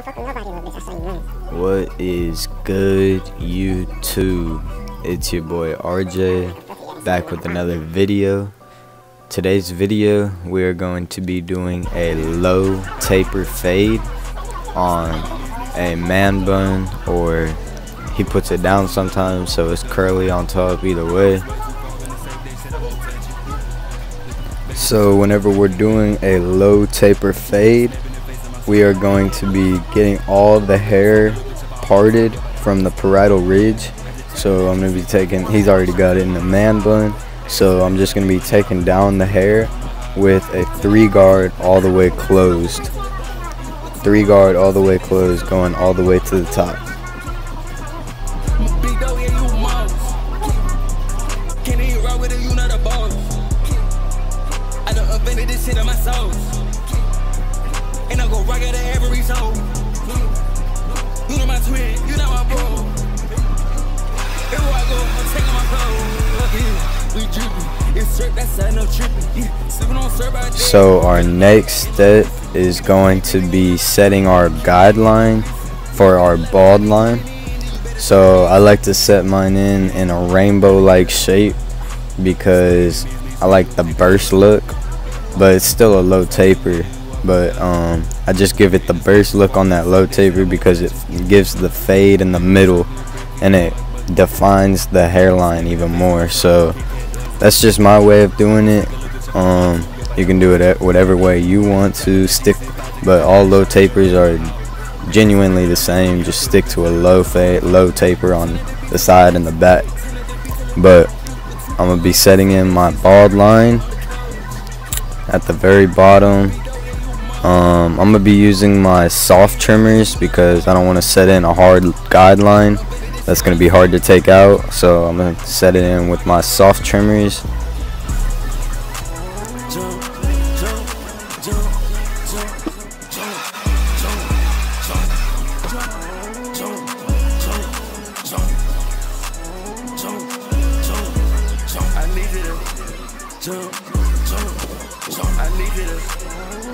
What is good, YouTube? It's your boy RJ back with another video. Today's video, we are going to be doing a low taper fade on a man bun, or he puts it down sometimes so it's curly on top, either way. So, whenever we're doing a low taper fade, we are going to be getting all the hair parted from the parietal ridge. So I'm going to be taking, he's already got it in the man bun. So I'm just going to be taking down the hair with a three guard all the way closed. Three guard all the way closed, going all the way to the top. So. Our next step is going to be setting our guideline for our bald line. So I like to set mine in in a rainbow like shape because I like the burst look but it's still a low taper but um, I just give it the burst look on that low taper because it gives the fade in the middle and it defines the hairline even more. So that's just my way of doing it. Um, you can do it whatever way you want to stick but all low tapers are genuinely the same. Just stick to a low fade low taper on the side and the back. But I'm gonna be setting in my bald line at the very bottom um, I'm gonna be using my soft trimmers because I don't want to set in a hard guideline that's gonna be hard to take out. So I'm gonna set it in with my soft trimmers.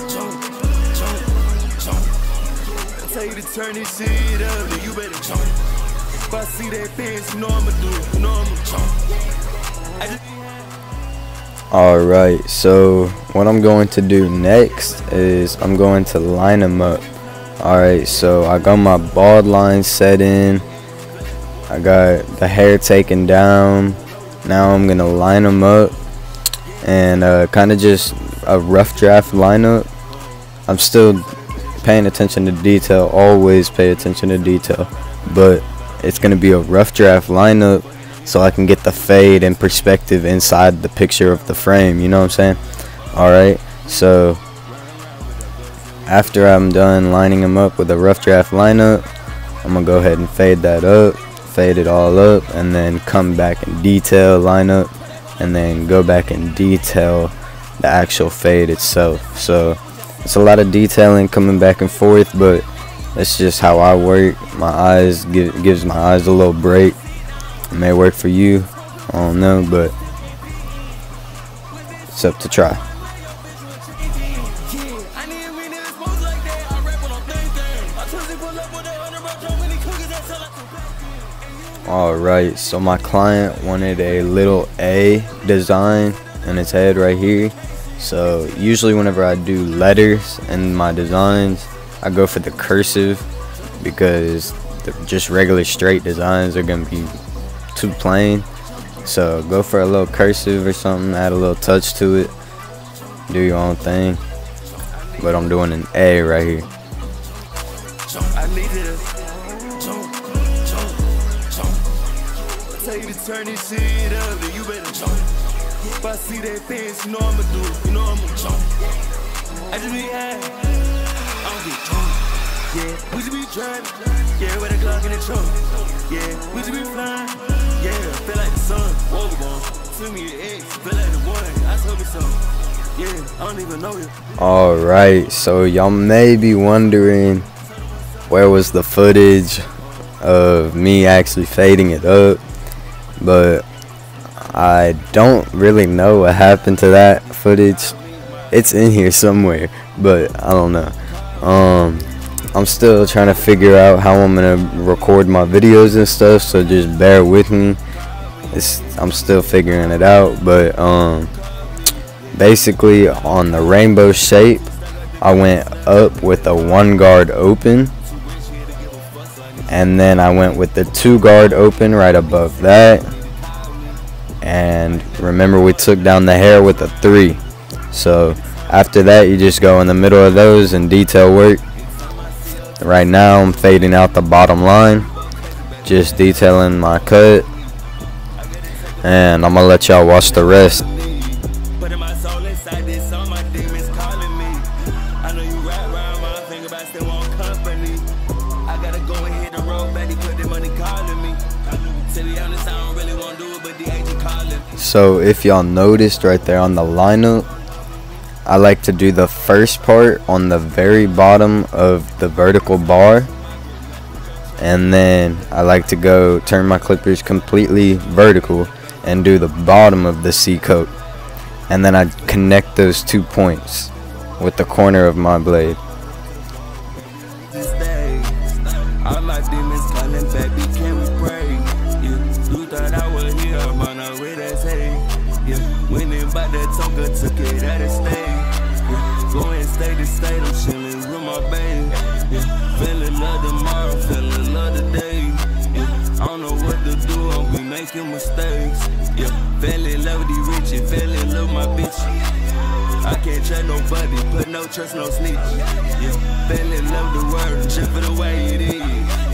Tell you to turn this shit up, then you better jump. If I see that fence, you know I'ma do it, you know I'ma jump. Alright, so what I'm going to do next is I'm going to line them up. Alright, so I got my bald line set in. I got the hair taken down. Now I'm going to line them up and uh, kind of just a rough draft lineup. I'm still paying attention to detail. Always pay attention to detail. But it's going to be a rough draft lineup so I can get the fade and perspective inside the picture of the frame. You know what I'm saying? Alright, so after I'm done lining them up with a rough draft lineup, I'm going to go ahead and fade that up, fade it all up, and then come back and detail lineup, and then go back and detail the actual fade itself. So it's a lot of detailing coming back and forth, but that's just how I work. My eyes give, gives my eyes a little break. It may work for you, I don't know, but it's up to try. Alright, so my client wanted a little A design in his head right here. So usually whenever I do letters in my designs, I go for the cursive because just regular straight designs are going to be too plain. So go for a little cursive or something, add a little touch to it, do your own thing. But I'm doing an A right here. If I see that fence, you know I'ma do it, you know I'ma jump. I just be high, I don't get drunk. Yeah, we just be driving, yeah, with a Glock in the trunk. Yeah, we just be flying, yeah, feel like the sun. Vagabond, send me your ex, feel like the one, I told me something. Yeah, I don't even know you. Alright, so y'all may be wondering where was the footage of me actually fading it up, but I don't really know what happened to that footage. It's in here somewhere, but I don't know. Um, I'm still trying to figure out how I'm gonna record my videos and stuff. So just bear with me. It's, I'm still figuring it out, but um, basically on the rainbow shape, I went up with a one guard open, and then I went with the two guard open right above that. And remember, we took down the hair with a three. So after that, you just go in the middle of those and detail work. Right now, I'm fading out the bottom line, just detailing my cut and I'm gonna let y'all watch the rest. So if y'all noticed right there on the lineup, I like to do the first part on the very bottom of the vertical bar. And then I like to go turn my clippers completely vertical and do the bottom of the C coat and then I connect those two points with the corner of my blade. Making mistakes. Yeah, fell in love with these riches, fell in love with my bitch. I can't trust nobody, put no trust, no snitch. Yeah, fell in love with the world, just for the it is.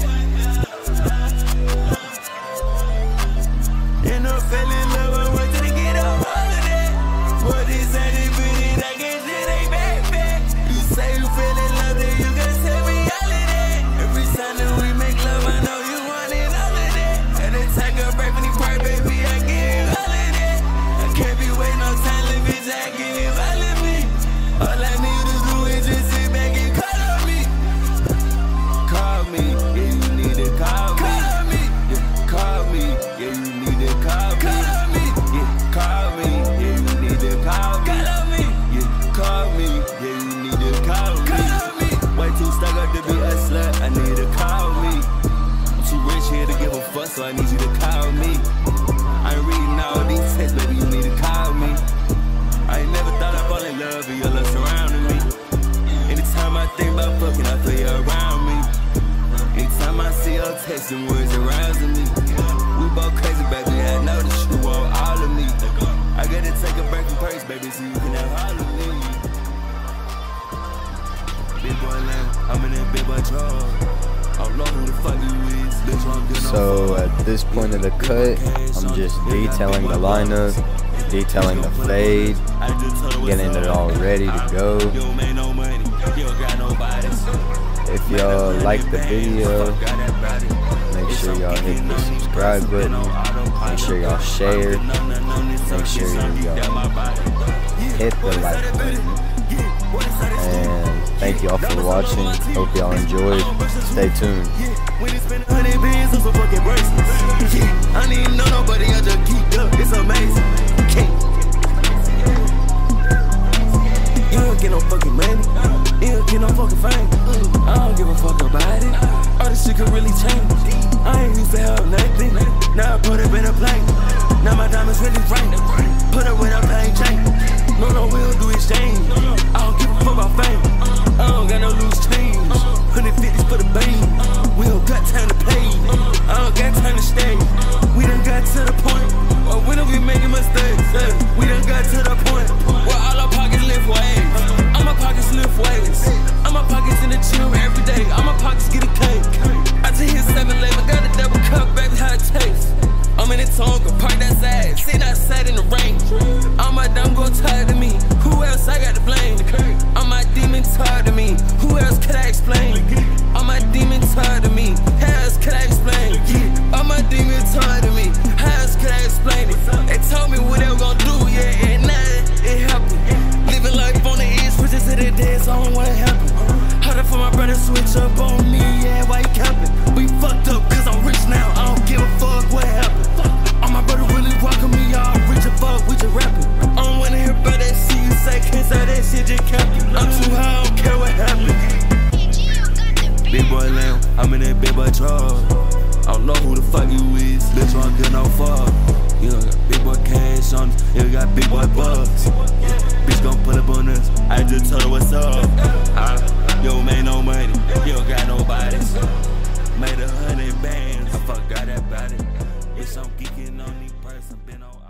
So I need you to call me. I'm reading all these texts, baby, you need to call me. I ain't never thought I'd fall in love with your love surrounding me. Anytime I think about fucking, I feel you around me. Anytime I see your texting words arousing me. We both crazy, baby, I know you want all of me. I gotta take a break from purse, baby, so you can have all of me. Big boy land, I'm in that big boy truck. So at this point of the cut, I'm just detailing the lineup, detailing the fade, getting it all ready to go. If y'all like the video, make sure y'all hit the subscribe button, make sure y'all share, make sure y'all hit the like button. Thank y'all for watching. Hope y'all enjoyed. Stay tuned. I need no nobody, I just keep up. It's amazing. You don't get no fucking money. You don't get no fucking fame. I don't give a fuck about it. All this shit could really change. I ain't used to have nothing. Now I put up in a plane. Now my diamonds really bright. Put up with a plain chain. No, no, we don't do exchange. I don't give a fuck about fame. I don't got no loose change. 150s for the bang. We don't got time to pay. I don't got time to stay. We done got to the point. Big boy bucks. Bitch gon' pull up on us, I just told her what's up. Uh, yo, made no money, you don't got nobody. Made a hundred bands, I forgot about it. Bitch, I'm geeking on these I've been on.